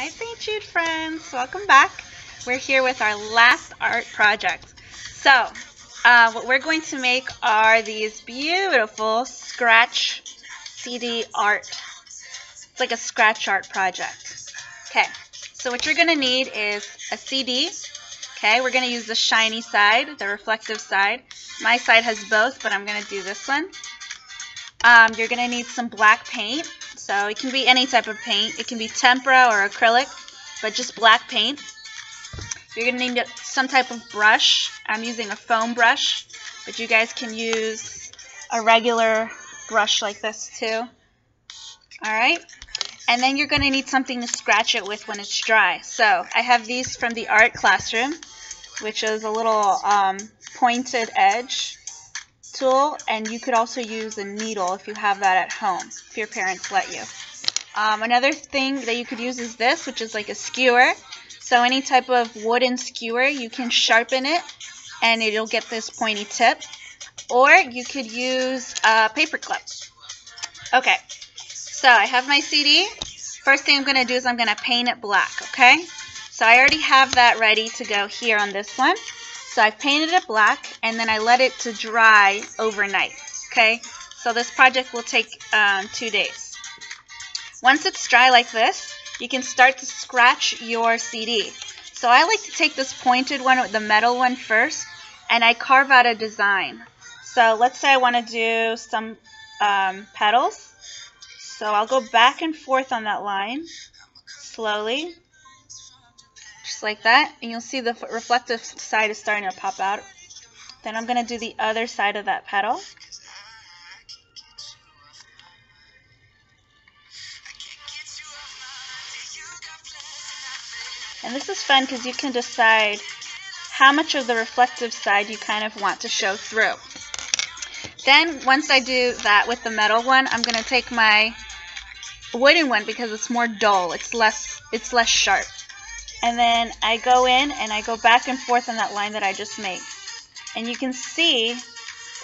Hi St. Jude friends, welcome back. We're here with our last art project. So, uh, what we're going to make are these beautiful scratch CD art. It's like a scratch art project. Okay, so what you're going to need is a CD. Okay, we're going to use the shiny side, the reflective side. My side has both, but I'm going to do this one. Um, you're going to need some black paint. So it can be any type of paint. It can be tempera or acrylic, but just black paint. You're going to need some type of brush. I'm using a foam brush, but you guys can use a regular brush like this too. Alright, and then you're going to need something to scratch it with when it's dry. So I have these from the art classroom, which is a little um, pointed edge and you could also use a needle if you have that at home, if your parents let you. Um, another thing that you could use is this, which is like a skewer. So any type of wooden skewer, you can sharpen it, and it'll get this pointy tip. Or you could use a paper clip. Okay, so I have my CD. First thing I'm going to do is I'm going to paint it black, okay? So I already have that ready to go here on this one. So I painted it black and then I let it to dry overnight. Okay, so this project will take um, two days. Once it's dry like this, you can start to scratch your CD. So I like to take this pointed one, the metal one first, and I carve out a design. So let's say I want to do some um, petals. So I'll go back and forth on that line slowly just like that. And you'll see the reflective side is starting to pop out. Then I'm going to do the other side of that petal. And this is fun because you can decide how much of the reflective side you kind of want to show through. Then once I do that with the metal one, I'm going to take my wooden one because it's more dull. It's less it's less sharp. And then I go in and I go back and forth on that line that I just made. And you can see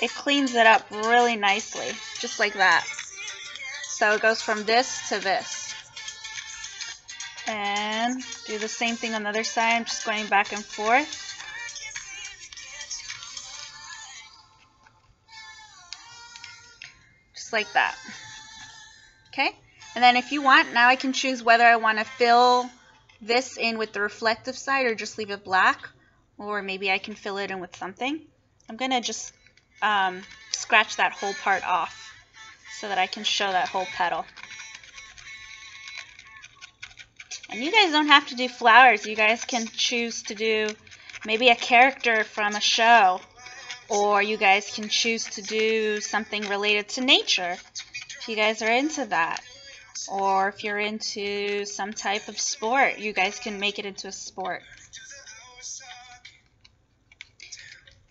it cleans it up really nicely, just like that. So it goes from this to this. And do the same thing on the other side. I'm just going back and forth. Just like that. Okay? And then if you want, now I can choose whether I want to fill this in with the reflective side or just leave it black or maybe I can fill it in with something. I'm going to just um, scratch that whole part off so that I can show that whole petal. And you guys don't have to do flowers. You guys can choose to do maybe a character from a show or you guys can choose to do something related to nature if you guys are into that or if you're into some type of sport, you guys can make it into a sport.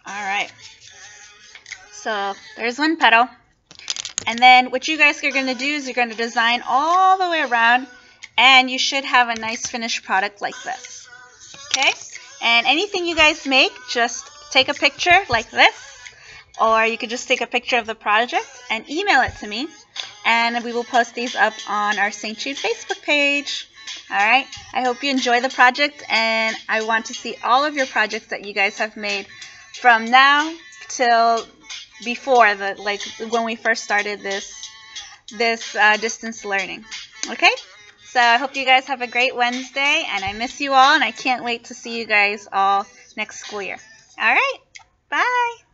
Alright. So there's one petal. And then what you guys are going to do is you're going to design all the way around and you should have a nice finished product like this. Okay? And anything you guys make, just take a picture like this or you could just take a picture of the project and email it to me and we will post these up on our St. Jude Facebook page. Alright, I hope you enjoy the project and I want to see all of your projects that you guys have made from now till before the like when we first started this this uh, distance learning. Okay? So I hope you guys have a great Wednesday and I miss you all and I can't wait to see you guys all next school year. Alright, bye!